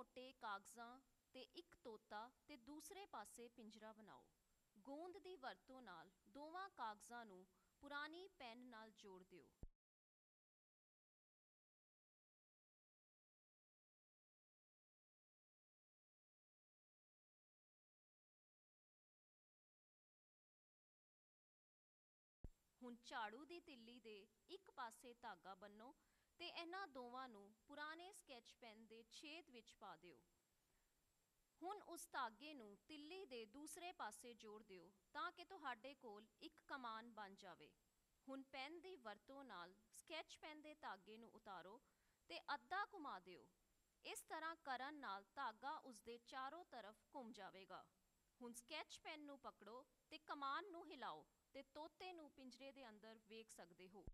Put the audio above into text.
ਮੋٹے ਕਾਗਜ਼ਾਂ ਤੇ ਇੱਕ ਤੋਤਾ ਤੇ ਦੂਸਰੇ ਪਾਸੇ ਪਿੰਜਰਾ ਬਣਾਓ। ਗੋਂਦ ਦੀ ਵਰਤੋਂ ਨਾਲ ਦੋਵਾਂ ਕਾਗਜ਼ਾਂ ਨੂੰ ਪੁਰਾਣੀ ਪੈਨ ਨਾਲ ਜੋੜ ਦਿਓ। ਹੁਣ ਝਾੜੂ ਦੀ ਤਿੱਲੀ ਦੇ ਇੱਕ ਪਾਸੇ ਧਾਗਾ ਬੰਨੋ ਤੇ ਇਹਨਾਂ ਦੋਵਾਂ ਨੂੰ ਪੁਰਾਣੇ ਸਕੈਚ ਪੈਨ ਦੇ ਛੇਦ ਵਿੱਚ ਪਾ ਦਿਓ। ਹੁਣ ਉਸ ਧਾਗੇ ਨੂੰ ਤਿੱਲੀ ਦੇ ਦੂਸਰੇ ਪਾਸੇ ਜੋੜ ਦਿਓ ਤਾਂ ਕਿ ਤੁਹਾਡੇ ਕੋਲ ਇੱਕ ਕਮਾਨ ਬਣ ਜਾਵੇ। ਹੁਣ ਪੈਨ ਦੀ ਵਰਤੋਂ ਨਾਲ ਸਕੈਚ ਪੈਨ ਦੇ ਧਾਗੇ ਨੂੰ ਉਤਾਰੋ ਤੇ ਅੱਧਾ ਘੁਮਾ ਦਿਓ। ਇਸ ਤਰ੍ਹਾਂ ਕਰਨ ਨਾਲ ਧਾਗਾ ਉਸਦੇ ਚਾਰੋਂ ਤਰਫ ਘੁੰਮ ਜਾਵੇਗਾ। ਹੁਣ ਸਕੈਚ ਪੈਨ ਨੂੰ ਪਕੜੋ ਤੇ ਕਮਾਨ ਨੂੰ ਹਿਲਾਓ ਤੇ ਤੋਤੇ ਨੂੰ ਪਿੰਜਰੇ ਦੇ ਅੰਦਰ ਵੇਖ ਸਕਦੇ ਹੋ।